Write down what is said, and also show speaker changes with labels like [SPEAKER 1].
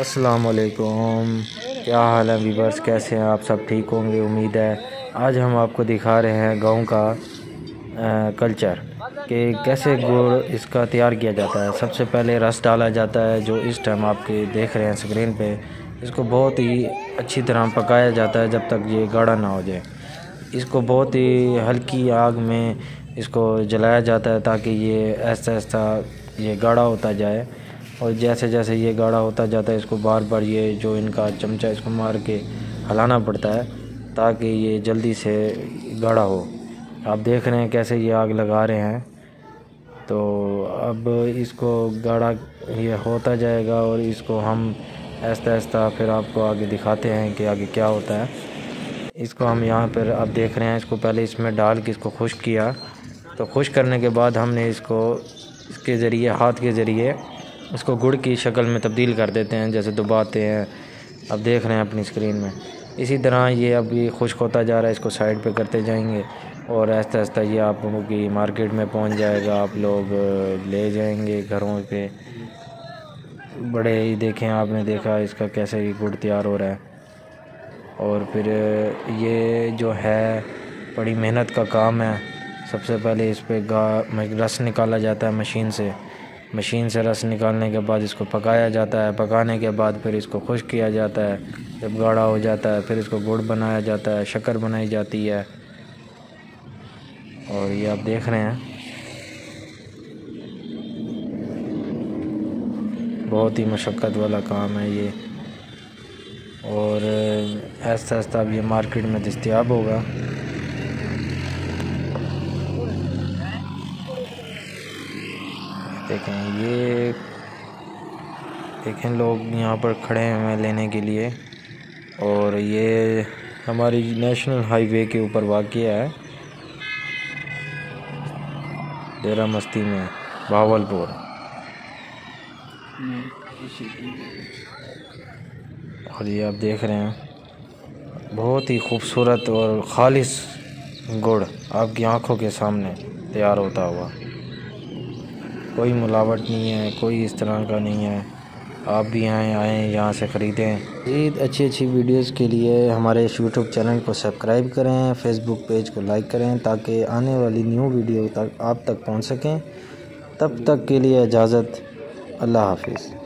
[SPEAKER 1] असलकुम क्या हाल है वीवर्स कैसे हैं आप सब? ठीक होंगे? उम्मीद है आज हम आपको दिखा रहे हैं गाँव का आ, कल्चर कि कैसे गुड़ इसका तैयार किया जाता है। सबसे पहले रस डाला जाता है जो इस टाइम आपके देख रहे हैं स्क्रीन पे। इसको बहुत ही अच्छी तरह पकाया जाता है जब तक ये गाढ़ा ना हो जाए। इसको बहुत ही हल्की आग में इसको जलाया जाता है ताकि ये ऐसा ऐसा ये गाढ़ा होता जाए। और जैसे जैसे ये गाढ़ा होता जाता है, इसको बार बार ये जो इनका चमचा, इसको मार के हलाना पड़ता है, ताकि ये जल्दी से गाढ़ा हो। आप देख रहे हैं कैसे ये आग लगा रहे हैं। तो अब इसको गाढ़ा ये होता जाएगा और इसको हम ऐसा ऐसा फिर आपको आगे दिखाते हैं कि आगे क्या होता है। इसको हम यहाँ पर आप देख रहे हैं, इसको पहले इसमें डाल के इसको खुश किया। तो खुश करने के बाद हमने इसको इसके ज़रिए, हाथ के ज़रिए इसको गुड़ की शक्ल में तब्दील कर देते हैं, जैसे दुबाते हैं। अब देख रहे हैं अपनी स्क्रीन में। इसी तरह ये अभी खुश्क होता जा रहा है, इसको साइड पे करते जाएँगे। और आहिस्ता आहिस्ता ये आप लोगों की मार्केट में पहुँच जाएगा। आप लोग ले जाएँगे घरों पे। बड़े ही देखें, आपने देखा इसका कैसे ये गुड़ तैयार हो रहा है। और फिर ये जो है, बड़ी मेहनत का काम है। सबसे पहले इस पर रस निकाला जाता है मशीन से। मशीन से रस निकालने के बाद इसको पकाया जाता है। पकाने के बाद फिर इसको खुश किया जाता है। जब गाढ़ा हो जाता है, फिर इसको गुड़ बनाया जाता है, शक्कर बनाई जाती है। और ये आप देख रहे हैं। बहुत ही मशक्क़त वाला काम है ये। और ऐसा ऐसा अब ये मार्केट में दस्तियाब होगा। देखें, ये देखें लोग यहाँ पर खड़े हैं लेने के लिए। और ये हमारी नेशनल हाईवे के ऊपर वाक़ है। डेरा मस्ती में भावलपुर और ये आप देख रहे हैं, बहुत ही खूबसूरत और ख़ालिश गुड़ आपकी आँखों के सामने तैयार होता हुआ। कोई मिलावट नहीं है, कोई इस तरह का नहीं है। आप भी आएँ आएँ, यहाँ से ख़रीदें। मज़ीद अच्छी अच्छी वीडियोस के लिए हमारे इस यूट्यूब चैनल को सब्सक्राइब करें, फेसबुक पेज को लाइक करें, ताकि आने वाली न्यू वीडियो तक आप तक पहुँच सकें। तब तक के लिए इजाज़त, अल्लाह हाफिज़।